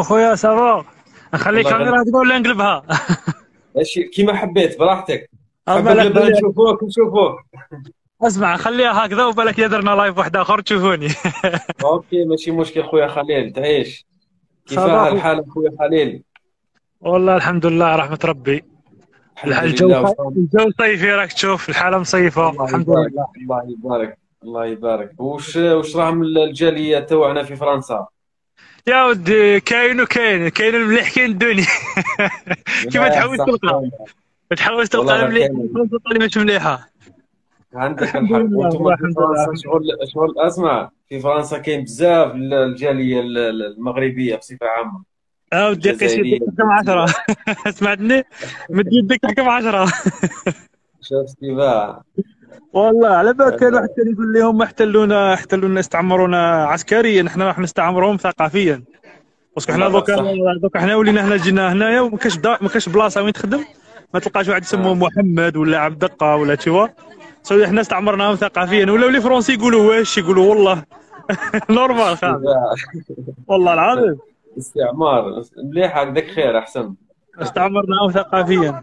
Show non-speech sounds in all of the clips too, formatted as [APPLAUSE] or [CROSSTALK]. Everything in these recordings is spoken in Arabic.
خويا ça va نخلي الكاميرا يغنيك هكذا ولا نقلبها ماشي كيما حبيت براحتك. نقلبها نشوفوك نشوفوك. اسمع خليها هكذا وبالك درنا live واحد أخر تشوفوني. OK ماشي مشكل خويا خليل تعيش. صباح الحال خويا خليل؟ والله الحمد لله رحمة ربي. الجو الجو صيفي راك تشوف الحالة مصيفة الله الحمد لله. الله يبارك الله يبارك. وش وش راهم الجالية توعنا في فرنسا؟ يا ودي كاين وكاين كاين المليح كاين الدنيا [LAUGHS] كيما تحوس تلقى؟ تحوس تلقى المليح تلقى اللي مش مليحة. عندك الحق. وأنتم في فرنسا شغل شغل اسمع في فرنسا كاين بزاف الجالية المغربية بصفة عامة. يا ودي تحكم عشرة. التونسية [LAUGHS] سمعتني؟ مد يدك تحكم عشرة. [LAUGHS] شفت كيفاه والله على بالك كان واحد كان يقول لهم احتلونا احتلونا استعمرونا عسكريا إحنا راح نستعمرهم ثقافيا. parce que حنا دوكا دوكا حنا ولينا هنا جينا هنايا وما كاش ما كاش بلاصة وين تخدم. ما تلقاش واحد يسموه آه. محمد ولا عبد دقه ولا تشوا سو حنا استعمرناهم ثقافيا. ولاو les Français يقولوا واش؟ يقولوا والله. [LAUGHS] normal خالد. والله العظيم. استعمار. مليح هكذاك خير أحسن. استعمرناهم ثقافيا.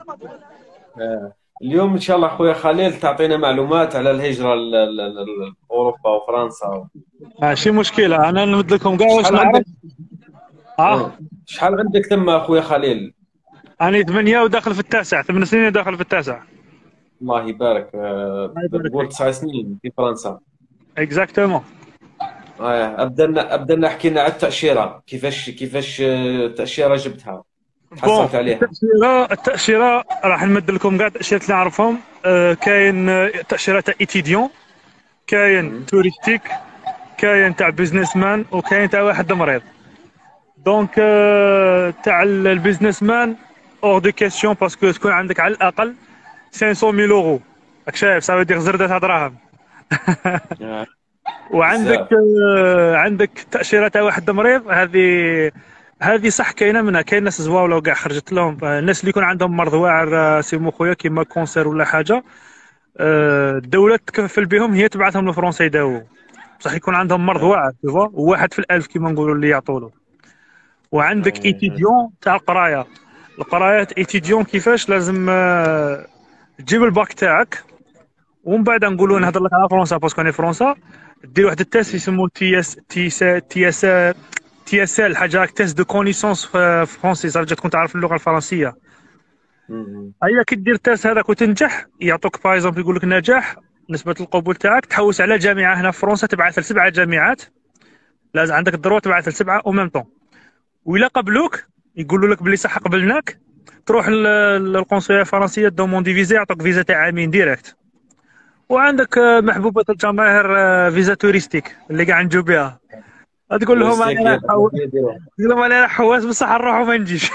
آه. اليوم إن شاء الله أخويا خليل تعطينا معلومات على الهجرة لاوروبا وفرنسا. ماشي مشكلة أنا نمد لكم كاع واش نعرف عندك؟ آه. آه. شحال عندك ثم أخويا خليل؟ أنا ثمانية وداخل في التاسع ثمان سنين وداخل في التاسع. الله يبارك. آه. فيك. تسع سنين في فرنسا. exactement آه. أبدأ أبدأ احكي لنا على التأشيرة. كيفاش كيفاش آه، التأشيرة جبتها؟ تحصلت عليها. التأشيرة التأشيرة راح نمد لكم كاع التأشيرات اللي نعرفهم. آه، كاين آه، تأشيرة تاع étudiant كاين. touristique كاين تاع business man وكاين تاع واحد مريض. donc آه، تاع ال- ال business man hors de question parce que تكون عندك على الأقل 500 mille euros راك شايف ça veut dire زردة تاع دراهم. [LAUGHS] وعندك آه، عندك تأشيرة تاع واحد مريض هذه هذه صح كاينة منها كاين ناس زواوله وكاع خرجت لهم آه، الناس اللي يكون عندهم مرض واعر آه، سيمو خويا كيما cancer ولا حاجة آه، الدولة تكفل بهم هي تبعثهم لفرنسا يداووا بصح يكون عندهم مرض. واعر تشوفا وواحد في الألف كيما نقولوا اللي يعطوا له وعندك. étudiant تاع القراية القراية étudiant كيفاش لازم تجيب الباك تاعك ومن بعد نقولوا. نهضر لك على فرنسا parce que أنا فرنسا دير واحد ال test يسموه تي اس تي اس تي اس تي اس ال حاجة test de connaissance français صافي تكون تعرف اللغة الفرنسية. هيا كي دير ال test هذاك وتنجح يعطوك par exemple يقول لك نجاح نسبة القبول تاعك تحوس على جامعة هنا في فرنسا تبعث لسبعة جامعات. لازم عندك الضروره تبعث لسبعة au même temps وإلا قبلوك يقولوا لك بلي صح قبلناك تروح لل- للقنصلية الفرنسية demander فيزا يعطوك فيزا تاع عامين direct وعندك آه، محبوبة الجماهير آه، فيزا touristique اللي قاعد نجو بها. تقول لهم أنا راح حو- يديروها تقول لهم أنا حواس بصح نروح وما نجيش.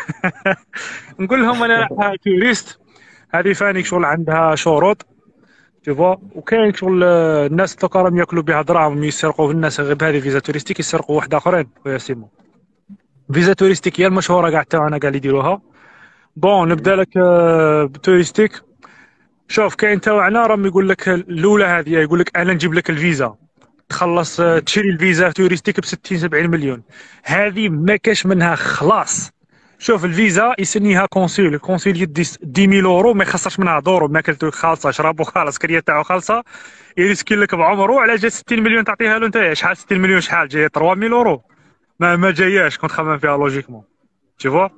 [LAUGHS] نقول لهم أنا touriste هذه فاني شغل عندها شروط تشوفوا وكاين شغل الناس دوكا راهم يأكلوا بها دراهم يسرقوا في الناس غير بهذه فيزا touristique يسرقوا واحد آخرين. خويا سيمو. فيزا touristique هي المشهورة كاع تاعنا كاع اللي يديروها. bon نبدأ لك آه، ب touristique. شوف كاين تاعنا راهم يقول لك الأولى هذه يقول لك أنا نجيب لك الفيزا. تخلص آه، تشري الفيزا توريستيك ب 60 70 مليون. هذه ما كاش منها خلاص. شوف الفيزا يسنيها consul ال consul يدي 10000 أورو ما يخسرش منها دورو. ماكلته خالصة شرابو خالص كريه تاعو خالصة. يريسكي لك بعمره على جات 60 مليون تعطيها له أنت. شحال 60 مليون؟ شحال؟ جاية 3000 أورو. ما ما جاياش كنت خمم فيها logiquement تشوفوا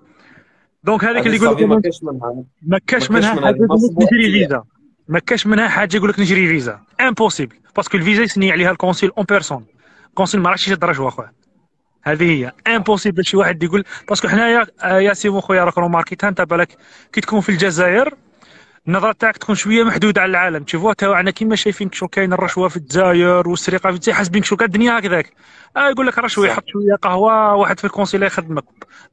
donc هذه اللي يقول صافي ما لك كاش منها. ما كاش منها حاجة لك فيها. فيزا ما كاش منها حاجة يقول لك نشري فيزا. impossible parce que الفيزا يسني عليها ال consul en personne ال consul ما يشد رشوه أخويا. هذه هي. impossible شي واحد يقول parce que حنايا آه، يا سيمو خويا راك روماركيتها انت بالك كي تكون في الجزائر النظرة تاعك تكون شوية محدودة على العالم. تشوفوا تاعنا كيما شايفين شو كاين الرشوة في الجزائر والسرقة في الجزائر حاسبين شو الدنيا هكذاك. آه يقول لك رشوه يحط شوية قهوة واحد في ال consulat يخدمك.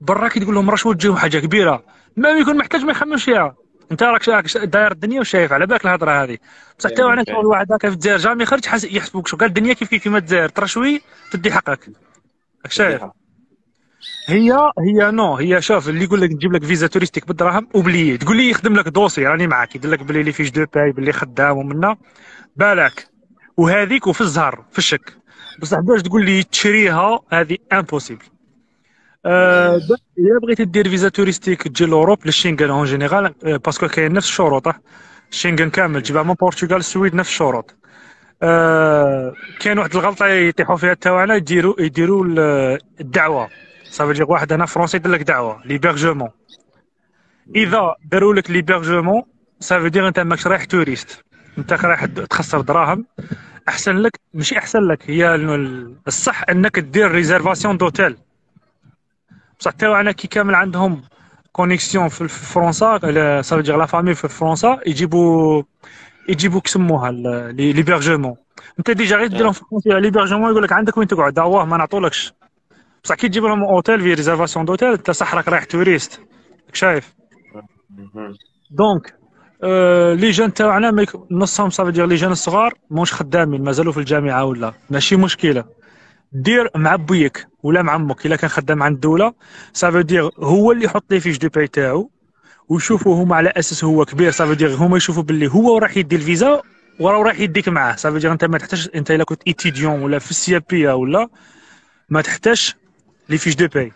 برا كي تقول لهم رشوه تجيهم حاجة كبيرة. ما يكون محتاج ما يخممش فيها. انت راك داير الدنيا وشايف على بالك الهضرة هذه. بصح تاعنا شغل كاين واحد هكا في الجزائر jamais حاس- يحسبوك شو كاع الدنيا كيف كيف كيما الجزائر ترشوي تدي حقك. راك شايف. هي هي non هي شوف اللي يقول لك نجيب لك فيزا touristique بالدراهم oublie تقول لي يخدم لك dossier راني معاك. يدير لك بلي لي fiche de paie بلي خدام ومنا. بالك. وهذيك وفي الزهر في الشك. بصح باش تقول لي تشريها هذه impossible الا بغيتي دير فيزا touristique تجي l'Europe للشنغن en général آه، parce que كاين نفس الشروط آه. الشنغن كامل تجيبها من البرتغال السويد نفس الشروط آه، كاين واحد الغلطه يطيحوا فيها تاوعنا يديروا يديروا ال- الدعوه ça veut dire واحد هنا français يدير لك دعوه l'hébergement اذا داروا لك l'hébergement ça veut dire انت ماكش رايح touriste انت رايح تخسر دراهم احسن لك ماشي احسن لك هي ال- الصح انك دير réservation d'hôtel بصح تاوعنا كي كامل عندهم connexion في فرنسا ال- ça veut dire la famille في فرنسا يجيبوا يجيبوا كسموها l'hébergement أنت déjà غير دير لهم في فرنسا l'hébergement يقول لك عندك وين تقعد؟ اواه ما نعطولكش. بصح كي تجيب لهم اوتيل في réservation d'hôtel أنت صح راك رايح touriste شايف. donc les jeunes تاعنا نصهم ça veut dire les jeunes الصغار موش خدامين مازالوا في الجامعة ولا؟ ماشي مشكلة. دير مع بويك ولا مع أمك إلا كان خدام عند الدولة. ça veut dire هو اللي يحط les fiches de paie تاعو ويشوفوا هما على أساس هو كبير. ça veut dire هما يشوفوا باللي هو راح يدي الفيزا وراه راح يديك معاه. ça veut dire أنت ما تحتاج أنت إلا كنت étudiant ولا في ال CFPA ولا ما تحتاج les fiches de paie.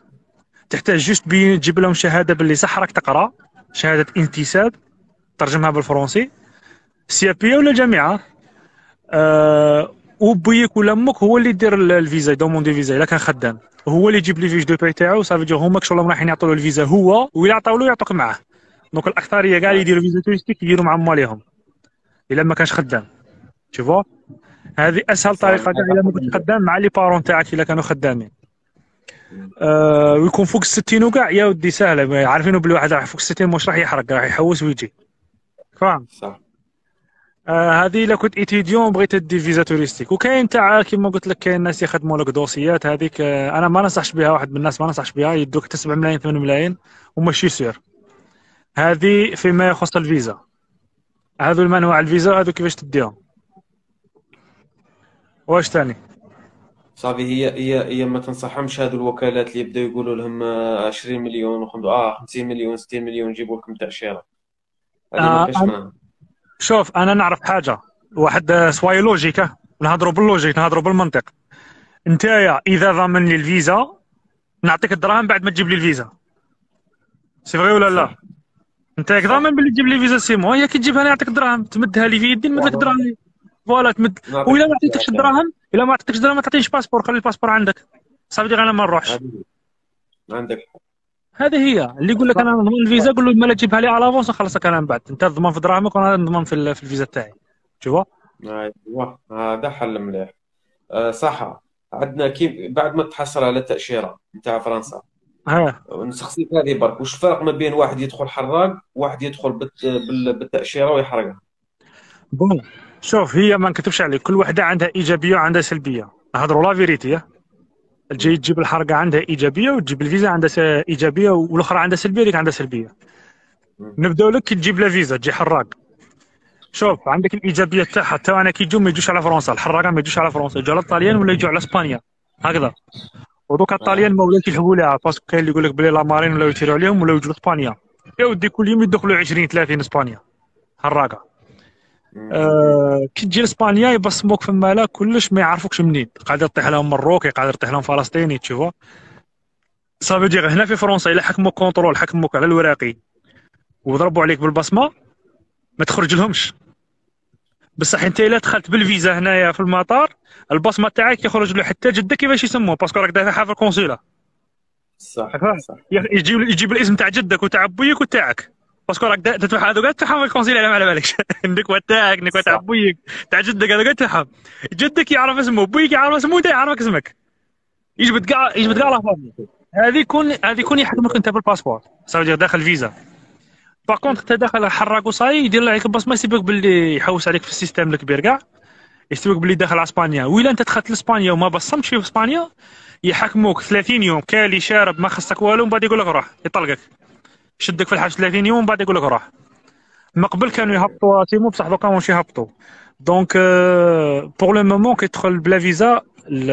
تحتاج juste بين تجيب لهم شهادة باللي صح راك تقرأ شهادة انتساب ترجمها بالفرنسي. ال CFPA ولا الجامعة آه وبويك ولا أمك هو اللي يدير ال- الفيزا ي demander فيزا إلا كان خدام. هو اللي يجيب les fiches de paie تاعو ça veut dire هما شغلهم رايحين يعطوا له الفيزا هو ويلا عطاو له يعطوك معاه. donc الأكثرية كاع اللي يديروا فيزا touristique يديروا مع مواليهم إلا ما كانش خدام. شوفوا هذه أسهل طريقة كاع إلا ما كنتش خدام مع les parents تاعك إلا كانوا خدامين. آه ويكون فوق الستين وكاع يا ودي سهلة عارفين بلي واحد راح فوق الستين مش راح يحرق راح يحوس ويجي. فاهم؟ صح. آه هذه الا كنت étudiant بغيت دير فيزا touristique. وكاين تاع كيما قلت لك كاين ناس يخدموا لك دوسيات هذيك. آه أنا ما ننصحش بها واحد من الناس ما ننصحش بها. يدوك حتى 7 ملايين 8 ملايين وماشي sûr. هذه فيما يخص الفيزا. هذو المنوع الفيزا هذو كيفاش تديهم؟ واش ثاني صافي هي هي هي ما تنصحهمش. هذو الوكالات اللي يبداو يقولوا لهم آه، 20 مليون وخم... آه 50 مليون 60 مليون يجيبوا لكم تأشيرة. هذه ما آه، كاش أنا- معاها شوف أنا نعرف حاجة. واحد آه، sois logique نهضروا ب la logique نهضروا بالمنطق. نتايا إذا ضمن لي الفيزا نعطيك الدراهم بعد ما تجيب لي الفيزا. c'est vrai ولا لا. انت ضامن باللي تجيب لي فيزا سي مو هي كي تجيبها أنا نعطيك الدراهم. تمدها لي في يدي نمد لك. الدراهم. voilà تمد. وإلا ما عطيتكش الدراهم. إلا ما عطيتكش الدراهم ما تعطينيش باسبور. خلي الباسبور عندك. صافي أنا ما نروحش. عندك. حق. هذه هي. اللي يقول لك أنا نضمن الفيزا قول له مالا تجيبها لي à l'avance نخلصك أنا من بعد. أنت تضمن في دراهمك وأنا نضمن في, ال- في الفيزا تاعي شوفوا. أيوه. هذا حل مليح. آه صح عندنا كيف بعد ما تحصل على التأشيرة نتاع فرنسا؟ ها. هذه برك. وش الفرق ما بين واحد يدخل حراق وواحد يدخل بالت... بال... بالتأشيرة ويحرقها؟ bon. شوف هي ما نكذبش عليك. كل وحدة عندها إيجابية وعندها سلبية. نهضروا la vérité الجاي تجيب الحرقه عندها إيجابية وتجيب الفيزا عندها إيجابية والأخرى عندها سلبية اللي عندها سلبية. نبداو لك كي تجيب la visa تجي حراق. شوف عندك الإيجابية تاعها تاعنا كي يجوا ما يجوش على فرنسا الحراقة ما يجوش على فرنسا يجوا على الطاليان ولا يجوا على إسبانيا. هكذا. ودوك الطاليان ما ولاوش يحبوا لها parce que كاين اللي يقول لك بلي la marine ولاو يتيروا عليهم ولاو يجوا لإسبانيا. يا ودي كل يوم يدخلوا 20 30 إسبانيا. حراقة. كي تجي لإسبانيا يبصموك في المالا كلش ما يعرفوكش منين. قادر يطيح لهم مروكي قادر يطيح لهم فلسطيني تشوفوا ça veut dire هنا في فرنسا إلا حكموك contrôle حكموك على الوراقي. وضربوا عليك بالبصمة ما تخرج لهمش. بصح أنت إلا دخلت بالفيزا هنايا في المطار البصمة تاعك يخرج له حتى جده كيفاش يسموه parce que راك دافعها في القنصله صح؟ صح. يجيب يجيب الاسم تاع جدك وتاع بويك وتاعك. parce que راك تدفع هذوك في ال consul على ما على بالكش [LAUGHS] النكوه تاعك النكوه تاع. بويك تاع جدك هذوك تدفعهم جدك يعرف اسمه بويك يعرف اسمه وأنت يعرفك اسمك. يجبد كاع يجبد كاع la famille هذه يكون هذه يكون يحكمك أنت بالباسبور. ça veut dire داخل فيزا. par contre أنت داخل حراك وصاي يدير عليك البصمه يسيبك باللي يحوس عليك في ال système الكبير كاع يسيبك باللي داخل على أسبانيا. وإلا أنت دخلت لأسبانيا وما بصمتش في أسبانيا يحكموك 30 يوم. كالي شارب ما خصك والو من بعد يقول لك روح يطلقك. يشدك في الحبس 30 يوم بعد يقول لك روح. من قبل كانوا يهبطوا تيمو بصح دوكا ماهمش يهبطوا. donc pour le moment كي تدخل بلا فيزا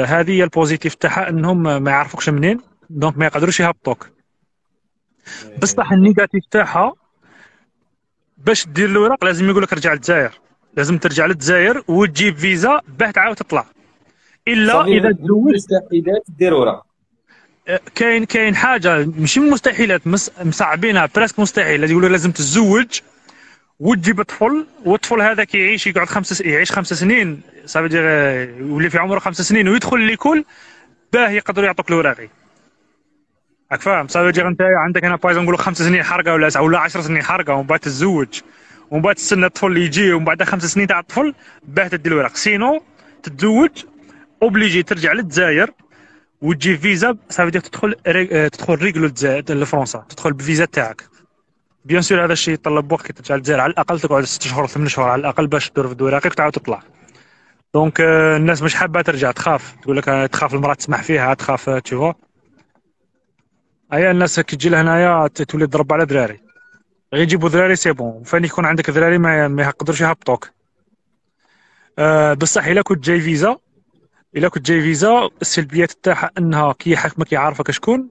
هذه هي ال positif تاعها انهم ما يعرفوكش منين. donc ما يقدروش يهبطوك. بصح ال négatif تاعها باش دير الاوراق لازم يقول لك رجع للجزائر. لازم ترجع للجزائر وتجيب فيزا باه تعاود تطلع. إلا إذا تزوجت مستحيلات دير ورا كاين كاين حاجة ماشي مستحيلات مصعبينها presque مستحيل يقولوا لازم تتزوج وتجيب طفل والطفل هذا كيعيش يقعد خمس يعيش خمس سنين. ça veut dire يولي في عمره خمس سنين ويدخل l'école باه يقدروا يعطوك الوراقي. راك فاهم؟ ça veut dire أنت عندك هنا بايزون نقولوا خمس سنين حرقة ولا ولا 10 سنين حرقة ومن بعد تتزوج. ومن بعد تستنى الطفل يجي ومن بعد خمس سنين تاع الطفل باه تدي الوراق. sinon تتزوج obligé ترجع للجزائر. وتجي فيزا ça veut dire تدخل تدخل réglo لفرنسا تدخل بفيزا تاعك. bien sûr هذا الشيء يتطلب وقت ترجع للجزائر على الأقل تقعد ست شهور ثمان شهور على الأقل باش تدور في اوراقك وتعاود تطلع. donc euh, الناس مش حابة ترجع تخاف. تقول لك تخاف المرأة تسمح فيها تخاف تشوفوا هيا الناس كي تجي لهنايا تولي تضرب على دراري. غير يجيبوا دراري c'est bon fini يكون عندك دراري ما, ما يقدروش يهبطوك. أه بصح إلا كنت جاي فيزا إلا كنت جاي فيزا السلبيات تاعها إنها كي يحكمك يعرفك شكون.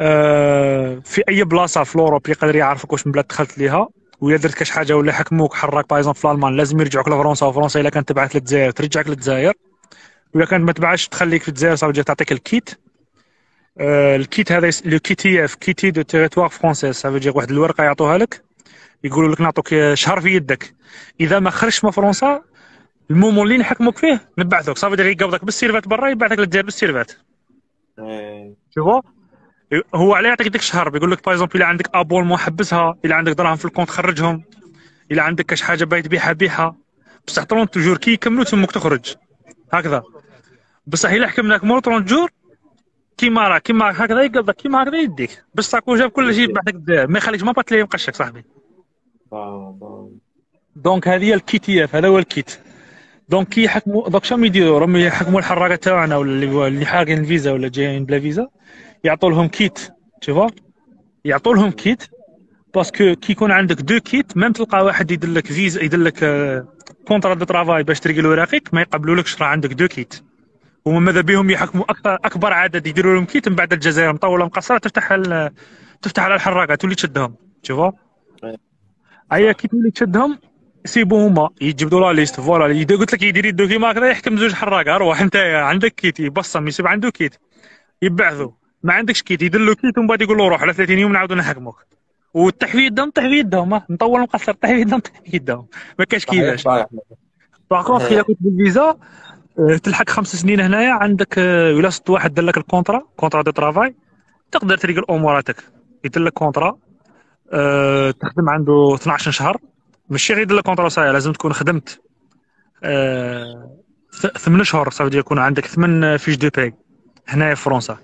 أه في أي بلاصة في ال Europe يقدر يعرفك واش من بلاد دخلت ليها ولا درت كاش حاجة ولا حكموك حراك بايزون في الألمان لازم يرجعوك لفرنسا وفرنسا إلا كانت تبعث للجزائر ترجعك للجزائر. ولا كانت ما تبعش تخليك في الجزائر صافي تعطيك ال quitte. أه ال quitte هذا l'OQTF quitter de territoire français صافي واحد الورقة يعطوها لك يقولوا لك نعطوك شهر في يدك. إذا ما خرجت من فرنسا ال moment اللي نحكموك فيه نبعثوك. صافي غير يقبضك بال survêt برا يبعثك للجزائر بال survêt. شوفوا. هو علاه يعطيك ديك الشهر بيقول لك باغ الا عندك ابونمون حبسها الا عندك دراهم في الكونت خرجهم. الا عندك كاش حاجة باغي تبيعها بيعها بصح 30 جور كي يكملوا تمك تخرج. هكذا. بصح الا حكمناك مور 30 جور كيما راه كيما هكذا يقبضك كيما هكذا يديك. بس تاكو جاب كل شيء الدرهم ما يخليكش ما تلاقي مقشك صاحبي. دونك هذه هي الكيتياف هذا هو الكيت. دونك كي يحكموا دوك شنو يديروا راهم يحكموا الحراقة تاعنا ولا اللي حاقين الفيزا ولا جايين بلا فيزا يعطوا لهم quitte تشوفوا يعطوا لهم quitte parce que كي يكون عندك deux quittes même تلقى واحد يدير لك فيزا يدير لك contrat de travail باش تريقل وراقك ما يقبلولكش راه عندك deux quittes. هما ماذا بهم يحكموا أكثر أكبر عدد يديروا لهم quitte من بعد الجزائر مطوله مقصره تفتح تفتح على الحراقة تولي تشدهم تشوفوا هيا كي تولي تشدهم c'est bon هما يجبدوا la liste voilà قلت لك يدير يدو كيما هكذا يحكم زوج حراقه روح أنت عندك quitte يبصم يسيب عنده quitte يبعثوا ما عندكش quitte يدير له quitte ومن بعد يقول له روح على 30 يوم نعاودوا نحكموك وطيح في يدهم في يدهم نطول نقصر في يدهم في يدهم ما كاش كيفاش. par contre الا كنت بالفيزا آه، تلحق خمس سنين هنايا عندك آه، ولا صد واحد دار لك ال contrat contrat de travail تقدر تريقل اموراتك يدير لك contrat أه تخدم عنده 12 شهر. ماشي غير contrat صاير لازم تكون خدمت. ثمان شهور صافي يكون عندك ثمان fiches de paie هنايا في فرنسا.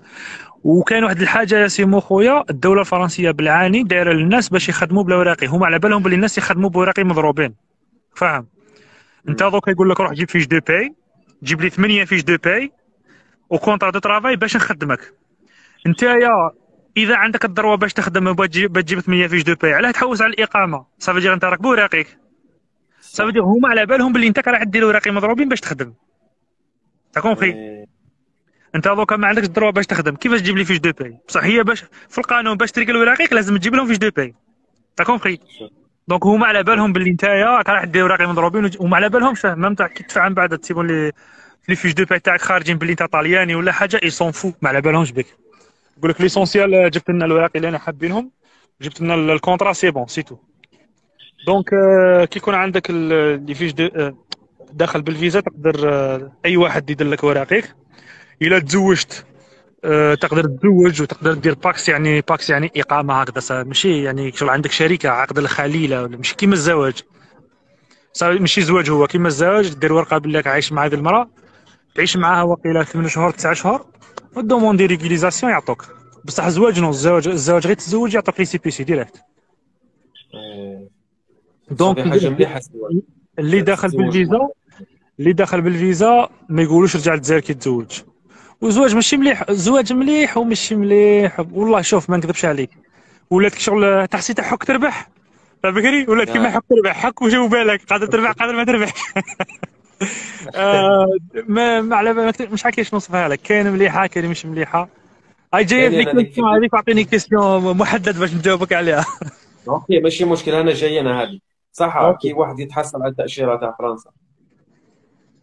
وكاين واحد الحاجة يا سيمو خويا الدولة الفرنسية بالعاني دايرة للناس باش يخدموا بلا هما على بالهم بلي الناس يخدموا بوراقي مضروبين. فاهم؟ انت دوك يقول لك روح جيب fiches de paie جيب لي ثمانية fiches de paie و contrat de travail باش نخدمك. انت يا إذا عندك ال droit باش تخدم تجيب ثمانية fiches de paie علاه تحوس على الإقامة. صافي دير أنت راك بوراقيك صافي هما على بالهم بلي أنت راح دير وراقي مضروبين باش تخدم. t'as compris أنت دوكا ما عندكش ال droit باش تخدم. كيفاش تجيب لي fiches de paie بصح هي باش في القانون باش تريك الوراقيك لازم تجيب لهم fiches de paie t'as compris donc هما على بالهم باللي نتايا راح دير وراقي مضروبين وما على بالهمش même تاع كي تدفع من بعد c'est bon les les fiches de paie تاعك خارجين باللي أنت طالياني ولا حاجة ils s'en foutent ما على بالهمش بك. يقول لك l'essentiel جبت لنا الوراقي اللي أنا حابينهم. جبت لنا ال contrat c'est bon c'est tout. donc كي يكون عندك les fiches de داخل بالفيزا تقدر أي واحد يدير لك وراقيك. إلا تزوجت تقدر تزوج وتقدر دير PACS يعني PACS يعني إقامة هكذا. ماشي يعني شغل عندك شركة عقد الخليلة ولا ماشي كيما الزواج. ماشي زواج هو كيما الزواج دير ورقة بلي عايش مع هذه المرأة تعيش معاها وقيلة 8 شهور 9 شهور. ودوموندي ريغوليزاسيون يعطوك. بصح الزواج نو الزواج الزواج غير تزوج يعطوك لي سي بي سي ديريكت دونك اللي داخل بالفيزا اللي داخل بالفيزا ما يقولوش رجع للجزائر كي تزوج. وزواج ماشي مليح الزواج مليح وماشي مليح. والله شوف ما نكذبش عليك. ولات شغل تحسي تاع حك تربح. بكري ولات كيما حك تربح. حك وجاو بالك قادر تربح قادر ما تربح [LAUGHS] آه ما ما على مش عارف كيفاش نوصفها لك كاين مليحة كاين مش مليحة. هاي جاي لك question هذيك اعطيني question محدد باش نجاوبك عليها. OK ماشي مشكل أنا جاي أنا هذه. صح كي واحد يتحصل على التأشيرة تاع فرنسا.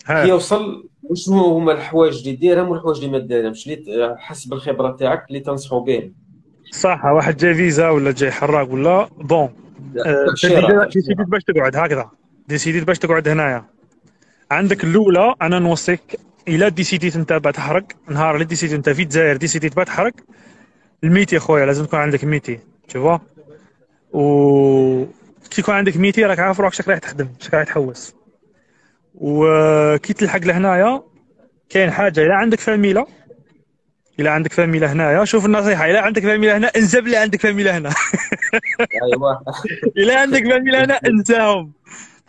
كي يوصل وشنو هما الحوايج اللي دايرهم والحوايج اللي ما دايرهمش اللي حسب الخبرة تاعك اللي تنصحوا بهم. صح واحد جاي فيزا ولا جاي حراق ولا bon ديسيديت باش تقعد هكذا. ديسيديت باش تقعد هنايا. عندك الأولى أنا نوصيك الا ديسيديت انت بتحرق نهار اللي ديسيديت انت في الجزائر ديسيديت بتحرق ال métier خويا لازم تكون عندك métier تشوفا و كي يكون عندك métier راك عارف روحك شكون رايح تخدم شكون رايح تحوس وكي تلحق لهنايا كاين حاجة إلا عندك فاميلا إلا عندك فاميلا هنايا شوف النصيحة إلا عندك فاميلا هنا انسب لي عندك فاميلا هنا. ايوا [LAUGHS] إلا عندك فاميلا هنا انساهم.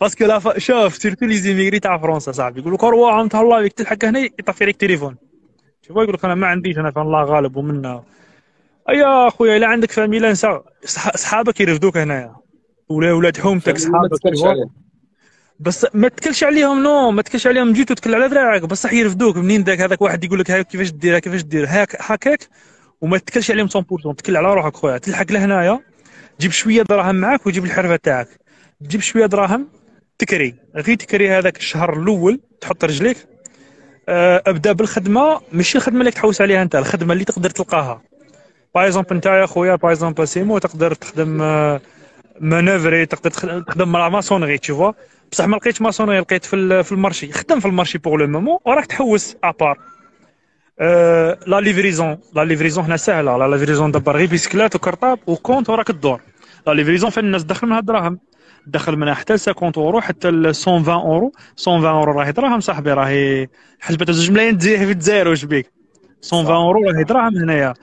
parce que la f... شوف surtout les immigrés تاع فرنسا صاحبي. يقول لك روح انت الله بك تلحق هنا يطفي لك تليفون. شوف يقول لك أنا ما عنديش أنا الله غالب ومنا أيا خويا إلا عندك فاميلا انسى صحابك يرفدوك هنايا ولا ولاد حومتك صحابك بس ما تكلش عليهم non ما تكلش عليهم. جيتو تكل على ذراعك بصح يرفدوك. منين داك؟ هذاك واحد يقول لك كيفاش دير كيفاش دير؟ هاك هكاك وما تكلش عليهم 100% تكل على روحك خويا. تلحق لهنايا جيب شوية دراهم معاك وجيب الحرفة تاعك. تجيب شوية دراهم تكري. غير تكري هذاك الشهر الأول تحط رجليك آه، أبدأ بالخدمة. ماشي الخدمة اللي تحوس عليها أنت الخدمة اللي تقدر تلقاها. par exemple أنت يا خويا par exemple سيمو تقدر تخدم manœuvre تقدر تخدم maçonnerie تشوفوا بصح ما لقيتش maçonnerie لقيت في في ال marché. خدم في ال marché pour le moment وراك تحوس ابار la livraison la livraison هنا سهلة. la livraison دبر غير بيسكلات وكرطاب و compte وراك تدور la livraison فين الناس تدخل منها الدراهم؟ دخل منها حتى 50 اورو حتى 120 اورو. 120 اورو راهي دراهم صاحبي راهي حسبتها زوج ملايين تزيح في الجزائر واش بيك؟ 120 اورو راهي دراهم هنايا.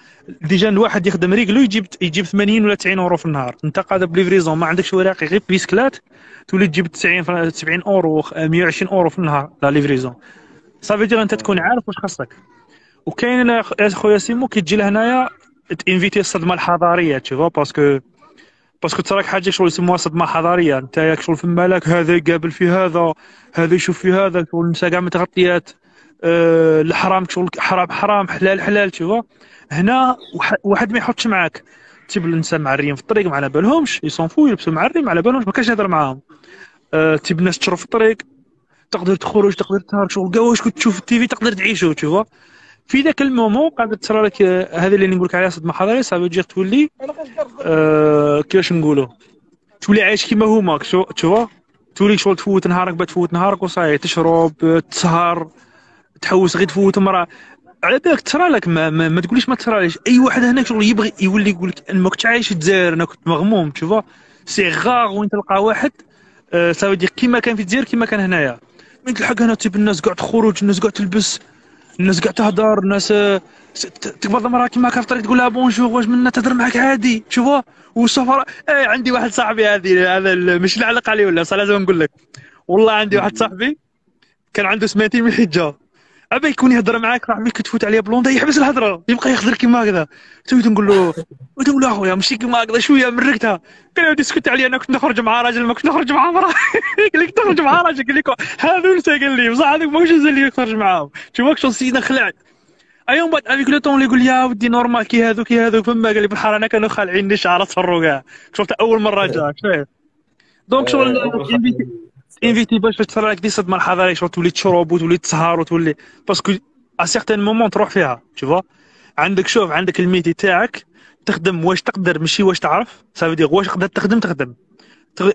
déjà الواحد يخدم réglo يجيب يجيب 80 ولا 90 اورو في النهار. انت قادر ب livraison ما عندكش وراقي غير بيسكلات تولي تجيب 90 70 اورو 120 اورو في النهار la livraison. ça veut dire انت تكون عارف واش خاصك. وكاين يا خويا سيمو كي تجي لهنايا t'éviter الصدمة الحضارية تشوفا parce que parce que تراك حاجة شغل يسموها صدمه حضارية. انت ياك شغل في مالك هذا يقابل في هذا هذا يشوف في هذا شغل النساء كاع متغطيات. أه الحرام شغل حرام حرام حلال حلال تشوفا هنا واحد ما يحطش معاك. تجيب الإنسان معريين في الطريق ما على بالهمش يصنفوا يلبسوا معري ما على بالهمش ما كاش يهضر معاهم. أه تجيب الناس تشرب في الطريق تقدر تخرج تقدر تهار شغل كاع واش كنت تشوف التيفي تقدر تعيشوا تشوفا في ذاك المومون قاعد تصرى لك هذه اللي نقول لك عليها صدمة حضاريه صافي تجي تولي آه كيفاش نقولوا؟ تولي عايش كيما هما تشوف تولي شغل تفوت نهارك بتفوت نهارك وصاي تشرب تسهر تحوس غير تفوت مرة. على بالك تصرى لك ما, ما, ما تقوليش ما تصراليش أي واحد هناك شغل يبغي يولي يقول لك أنا ما كنتش عايش في الجزائر أنا كنت مغموم تشوف سي غار وين تلقى واحد آه صافي كيما كان في الجزائر كيما كان هنايا. من تلحق هنا تيب الناس قاعد تخرج الناس قاعد تلبس. الناس قاعد تهضر الناس تقبض المرأة كيما هكا في الطريق تقول لها بونجور واش منا تهضر معاك عادي؟ شوفوا والسفر اي عندي واحد صاحبي هذه هذا مش نعلق عليه ولا صح لازم نقول لك. والله عندي واحد صاحبي كان عنده سمانتين من الحجة. ابا يكون يهضر معاك راه ملي كتفوت عليه بلوندا يحبس الهضره يبقى يخضر كيما هكذا تو نقول له نقول له أخويا ماشي كيما هكذا شوية مرقتها قال لي اسكت علي أنا كنت نخرج مع راجل ما كنت نخرج مع مراه قال لك تخرج مع راجل قال لك هذا نسى قال لي. بصح هذاك ماكش اللي يخرج معاهم شوف شو سيدنا خلع ايوم بعد افيك لو طون اللي يقول يا ودي نورمال كي هذو كي هذو فما قال لي بالحال أنا كانوا خالعين شعر اصفر كاع شفت أول مرة جا شايف دونك شغل انفيتي باش تصرى لك دي صدمه الحضاريه شغل تولي تشرب وتولي تسهر وتولي parce que à certains moments تروح فيها تشوفا عندك شوف عندك ال métier تاعك تخدم واش تقدر ماشي واش تعرف ça veut dire واش تقدر تخدم تخدم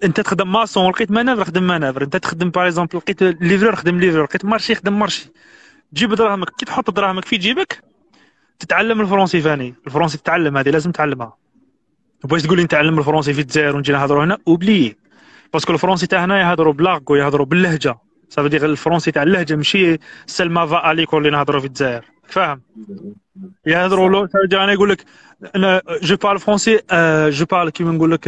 انت تخدم maçon لقيت manœuvre خدم manœuvre انت تخدم par exemple لقيت livreur خدم livreur لقيت marché خدم marché تجيب دراهمك كي تحط دراهمك في جيبك تتعلم ال français فاني ال français تتعلم هذه لازم تعلمها باش تقول لي نتعلم ال français في الجزائر ونجي نهضروا هنا oublie parce que ال français تاع هنا يهضروا ب l'argot ويهضروا باللهجة. صافي دير الفرونسي تاع اللهجة ماشي سلما فا اليكول اللي نهضروا في الجزائر. فاهم؟ يهضروا له أنا يقول لك أنا جو بارل فرونسي جو بارل كيما نقول لك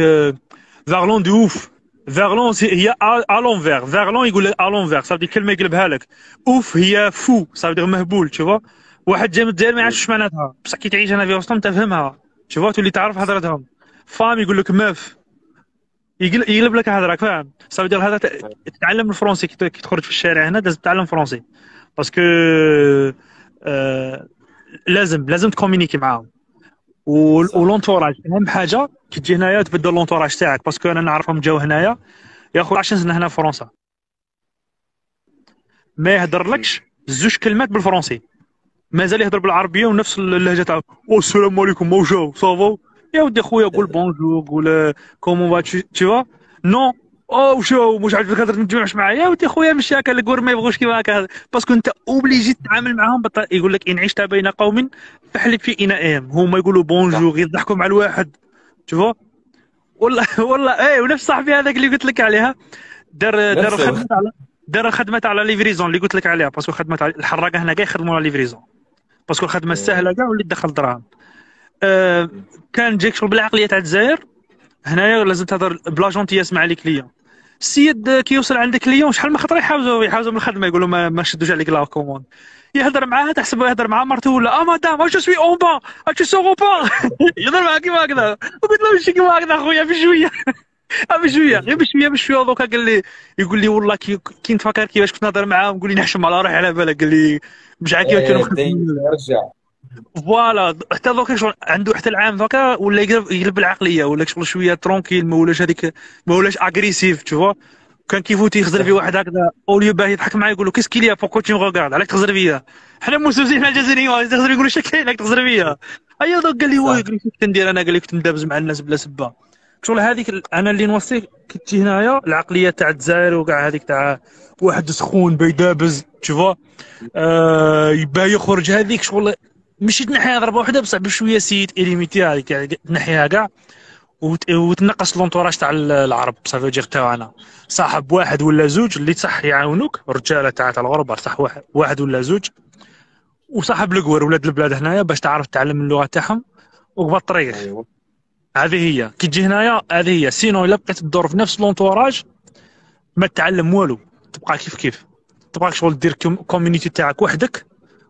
فيرلون دو اوف فيرلون هي الونفير فيرلون يقول لك الونفير صافي كلمه يقلبها لك اوف هي فو صافي مهبول تشوف واحد جاي من الجزائر ما يعرفش معناتها. بصح كي تعيش أنا في وسطهم تفهمها. تشوف تولي تعرف هضرتهم. فام يقول لك ماف يقلب لك هضرتك فاهم ça veut dire هذا تتعلم ال français كي تخرج في الشارع هنا لازم تتعلم français parce que آه لازم لازم تكومينيكي معاهم. و l'entourage أهم حاجة كي تجي هنايا تبدل l'entourage تاعك. parce que أنا نعرفهم جاو هنايا. يا خو 10 سنة هنا في فرنسا. ما يهدرلكش زوج كلمات بالفرنسي. مازال يهضر بالعربية ونفس اللهجة تاع السلام عليكم موجو صافو يا ودي خويا قول بونجور قول كومون فا تي فوا نو أو شو مش عاجبك هضر ما تجمعش معايا. ودي خويا مش هكا الكور ما يبغوش كيما هكا. باسكو أنت اوبليجي تتعامل معاهم بط... يقول لك إن عشت بين قوم فاحلب في انائهم هما يقولوا بونجور يضحكوا مع الواحد. شوفوا والله والله إيه ونفس صاحبي هذاك اللي قلت لك عليها. دار دار الخدمه على دار الخدمه تاع ليفريزون اللي قلت لك عليها. باسكو خدمة الحراقة هنا كاع يخدموا على ليفريزون parce que الخدمه السهله كاع واللي تدخل دراهم. أه كان جيك شغل بالعقلية تاع الجزائر؟ هنايا لازم تهضر ب la gentillesse اسمع لي client السيد كي يوصل عندك client شحال من خطرة يحاوزوا يحاوزوا من الخدمة؟ يقولوا ما, ما شدوش عليك la commande يهضر معاها تحسب يهضر مع مرته ولا آه madame je suis en bas je suis en bas يهضر معاها كيما هكذا. وقلت له ماشي كيما هكذا خويا بشويه بشويه [LAUGHS] غير بشويه بشويه دوكا قال لي يقول لي والله كي, كي نتفكر كيفاش كنت نهضر معاه نقول لي نحشم على روحي على بالك. قال لي مش عارف كيفاش كانوا رجع فوالا حتى دوكا شغل عنده حتى العام دوكا ولا يقلب يقلب العقلية ولا شغل شوية ترونكيل ما ولاش هذيك ما ولاش اغريسيف تشوفا كان كيفوت يخزر في واحد هكذا اوليو باه يضحك معاه يقول له كيس كيليا بوكو تي مغوغارد عليك تخزر فيا حنا مسوسين حنا الجزائريين تخزر يقولوا شكاين عليك تخزر فيا ايوا دوك قال لي وي كنت ندير أنا قال لي كنت ندابز مع الناس بلا سبة. شغل هذيك أنا اللي نوصيك كنت هنايا العقلية تاع الجزائر وكاع هذيك تاع واحد سخون بيدابز تشوفا آه باه يخرج هذيك شغل ماشي تنحيها ضربه واحدة بصح بشوية سيت إليميتي هذيك يعني تنحيها كاع وتنقص لونتوراج تاع العرب. صافي دير تاعنا صاحب واحد ولا زوج اللي صح يعاونوك الرجالة تاع الغربه صح واحد ولا زوج وصاحب القور ولاد البلاد هنايا باش تعرف تعلم اللغة تاعهم وقبل تريح. أيوة. هذه هي. كي تجي هنايا هذه هي. سينو إلا بقيت تدور في نفس لونتوراج ما تعلم والو. تبقى كيف كيف. تبقى شغل دير community تاعك وحدك.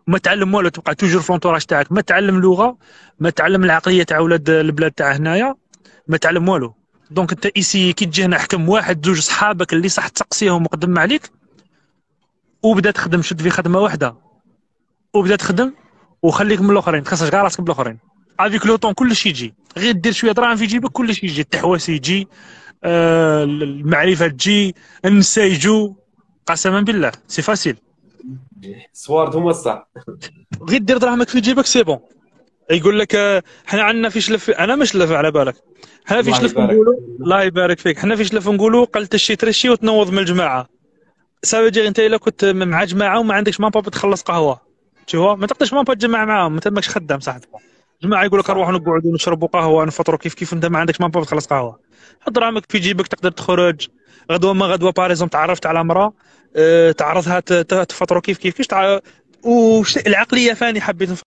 وما تعلم والو تبقى toujours في l'entourage تاعك. ما تعلم لغة ما تعلم العقلية تاع ولاد البلاد تاع هنايا ما تعلم والو. donc انت essaye كي تجي هنا حكم واحد زوج صحابك اللي صح تسقسيهم وقدم عليك وبدا تخدم شد في خدمة واحدة. وبدا تخدم وخليك من الآخرين تخصص كاع راسك بالآخرين. avec le temps كلشي يجي. غير دير شوية دراهم في جيبك كلشي يجي. التحواس يجي آه المعرفة تجي النساء يجوا قسما بالله c'est facile صوارد هما الصح. غير دير دراهمك في جيبك c'est bon. يقول لك آه، حنا عندنا في شلف أنا مش لف على بالك. حنا في شلف نقولوا الله يبارك فيك. حنا في شلف نقولوا قلة الشي ترشي وتنوض من الجماعة. سافي إنت إلا كنت مع جماعة وما عندكش مابا تخلص قهوة. شوف ما تقدرش مابا تجمع معاهم. أنت ماكش خدام صاحبي جماعة يقول لك نروحوا نقعدوا نشربوا قهوة نفطروا كيف كيف. أنت ما عندكش مابا تخلص قهوة. حط دراهمك في جيبك تقدر تخرج. غدوة ما غدوة باريزون تعرفت على امرأة. آه تعرضها تفطروا كيف كيف كيف والعقليه فاني حبيت